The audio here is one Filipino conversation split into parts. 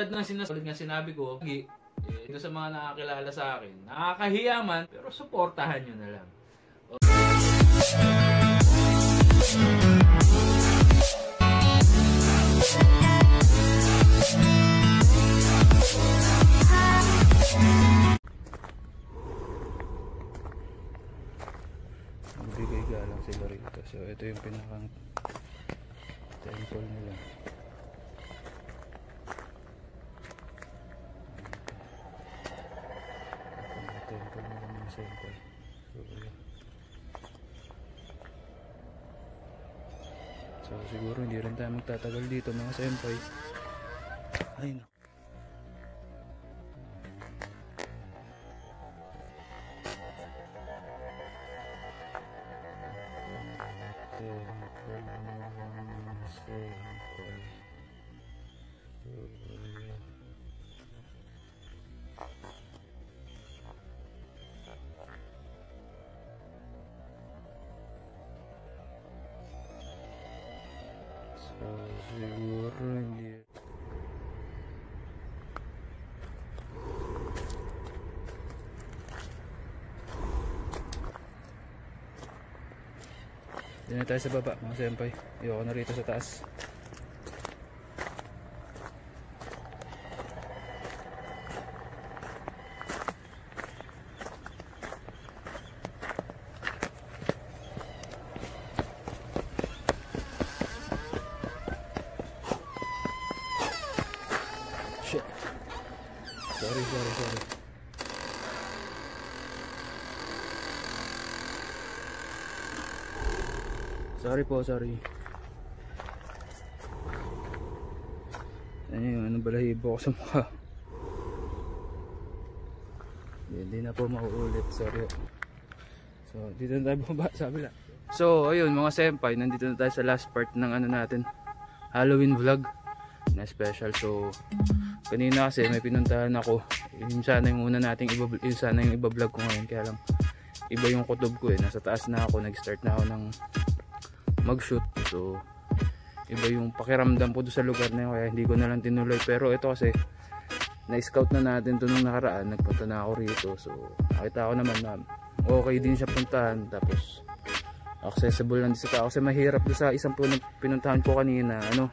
tulad ng sinasabi, nga sinabi ko, eh, ito sa mga nakakilala sa akin, nakakahiya man, pero suportahan nyo na lang. Nagbigay galang sila rito. So ito yung pinakang temple nila. Ito yung temple nila mga senpai. So siguro hindi rin tayo magtatagal dito mga senpai. Ay no. Dito na tayo sa baba mga senpai. Ayoko na rito sa taas. Sorry, sorry, sorry. Sorry po, sorry. Ano yung anong balahibo ko sa mukha. Hindi na po mauulit, sorry. So, dito na tayo bumaba sa kabila. So, ayun mga senpai, nandito na tayo sa last part ng ano natin. Halloween vlog na special. So, kanina kasi may pinuntahan ako. Yung sana yung una nating iba, yung sana yung iba-vlog ko ngayon. Kaya lang, iba yung kutob ko eh. Nasa taas na ako, nag-start na ako ng mag-shoot. So, iba yung pakiramdam ko doon sa lugar na yun. Kaya hindi ko na lang tinuloy. Pero ito kasi, na-scout na natin to nung nakaraan. Nagpunta na ako rito. So, nakita ko naman na okay din siya puntahan. Tapos, accessible lang din sa tao. Kasi mahirap doon sa isang pinuntahan ko kanina. Ano,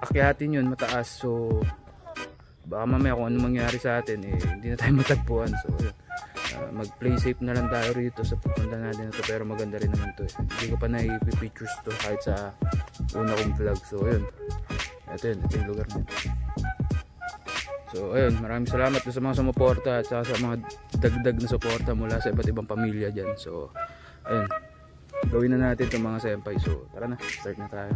akyatin yun, mataas. So, baka mamaya kung ano mangyari sa atin, eh, hindi na tayo matagpuan. So, yun. Ah, mag-play safe na lang tayo rito sa pupunta natin na to pero maganda rin naman to eh. Hindi ko pa na-pictures to kahit sa una kong vlog. So ayun. Ito yun, ito yung lugar yun. So ayun, maraming salamat sa mga sumuporta at sa mga dagdag na suporta mula sa iba't ibang pamilya dyan. So ayun, gawin na natin itong mga senpai. So tara na, start na tayo.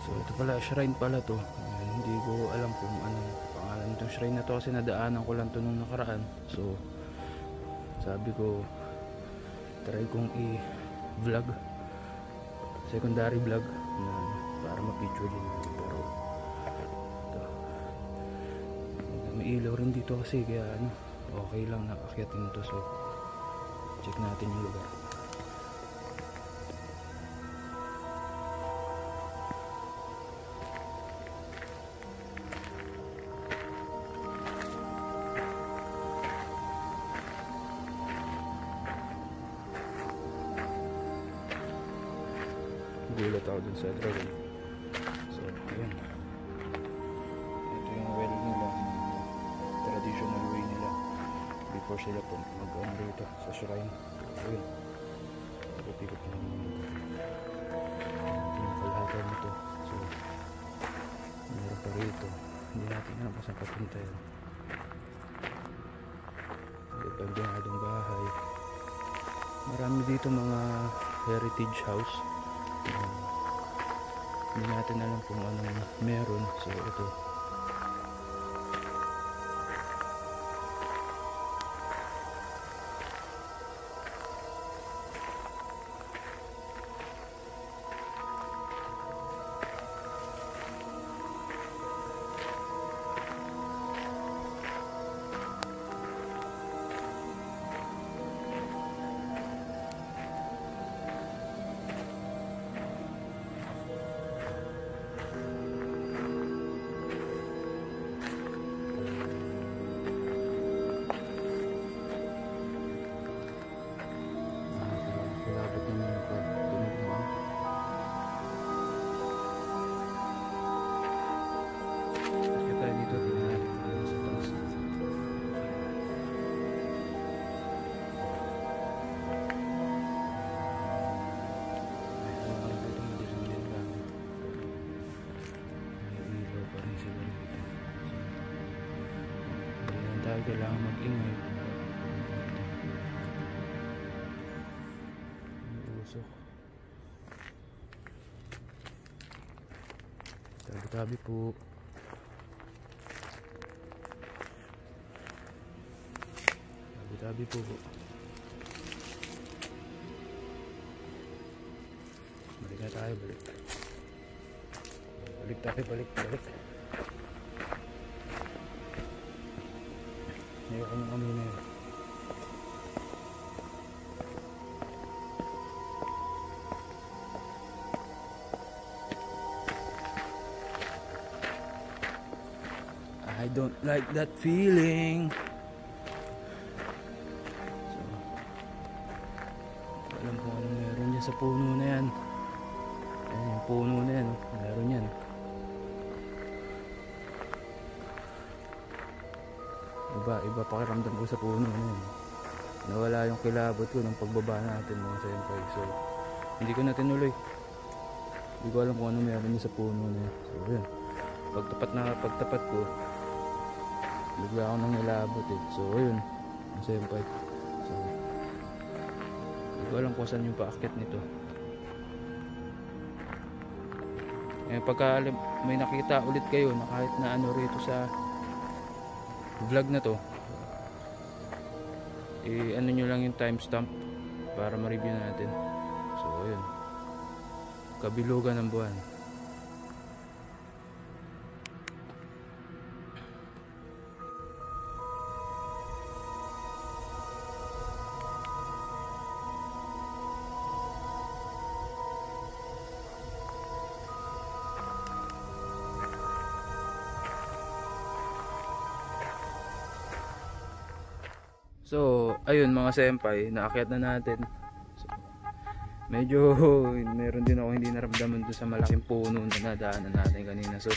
So ito pala, shrine pala to. Ayan, hindi ko alam kung ano pangalan itong shrine na to kasi nadaanan ko lang to nung nakaraan. So sabi ko try kong i-vlog secondary vlog na para ma-picture din pero ito may ilaw rin dito kasi kaya ano okay lang nakakyatin to so check natin yung lugar gulat ako dun sa dragon. So, yun. Ito yung well nila. Traditional way nila. Before sila po mag ano dito sa shrine. So, yun. Ikot-ikot naman ito. Yung kalahatan nito. So, meron pa rito. Hindi natin alam kung saan papunta yun. Abandonadong bahay. Marami dito mga heritage house. Hindi natin alam kung anong meron. So ito. Kailangan mag-ingay. Usok. Tabi-tabi po. Tabi-tabi po. Balik na tayo, balik. Balik tayo, balik, balik. Ayoko ng amoy na yun. I don't like that feeling. So, alam ko anong meron dyan sa puno na yan. Pakiramdam ko sa puno na yan. Nawala yung kilabot ko ng pagbaba natin mga senpai. So, hindi ko na tinuloy. Hindi ko alam kung ano meron sa puno na yan. So, yun. Pagtapat na pagtapat ko, bigla ako nang nilabot eh. So, ayun. Ang senpai. So, hindi ko alam kung saan yung paakyat nito. Eh, pagka may nakita ulit kayo na kahit na ano rito sa vlog na to, eh, ano nyo lang yung timestamp para ma-review natin. So, ayun. Kabilugan ng buwan. So, ayun mga senpai, naakyat na natin. So, medyo meron din ako hindi naramdaman doon sa malaking puno na nadaanan natin kanina. So,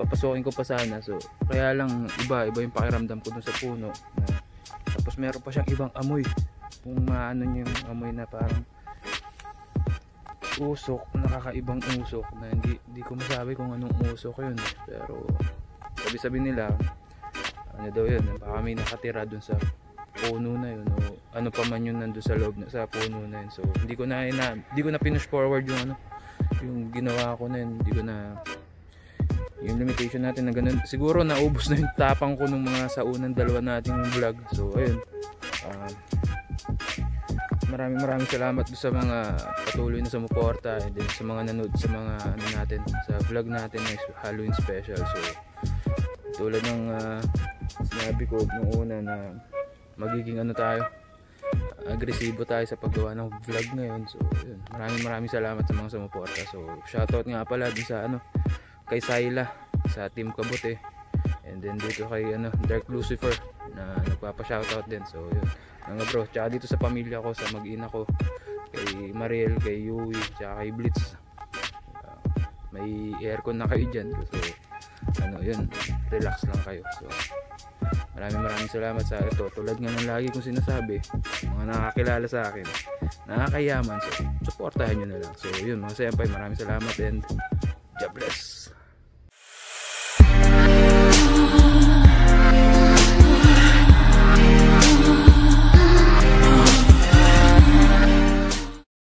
papasukin ko pa sana. So, kaya lang iba, iba yung pakiramdam ko doon sa puno. Na, tapos meron pa siyang ibang amoy. Kung maano niyo yung amoy na parang usok, nakakaibang usok na hindi, hindi ko masabi kung anong usok yun. Pero, sabi-sabi nila, ano daw yun, baka may nakatira doon sa puno na yun o ano pa man yun nandun sa loob na, sa puno na yun. So hindi ko na ina, hindi ko na pinush forward yung ano yung ginawa ko na yun. Hindi ko na yung limitation natin na ganun. Siguro naubos na yung tapang ko nung mga sa unang dalawa nating vlog. So ayun. Um, maraming maraming salamat sa mga patuloy na sumuporta and then sa mga nanood sa mga ano natin sa vlog natin na Halloween special. So tulad ng ah, sinabi ko nung una na magiging ano tayo agresibo tayo sa paggawa ng vlog ngayon. So yun. Maraming maraming salamat sa mga sumuporta. So shoutout nga pala dun sa ano kay Sayla sa Team Kabote and then dito kay ano Dark Lucifer na nagpapa-shoutout din. So yun. Mga bro tsaka dito sa pamilya ko sa mag-ina ko kay Mariel kay Yui tsaka kay Blitz. May aircon na kayo dyan. So ano yun. Relax lang kayo. So maraming maraming salamat sa ito. Tulad nga ng lagi kong sinasabi mga nakakilala sa akin nakakayaman so supportahan nyo na lang. So yun mga senpai maraming salamat and God bless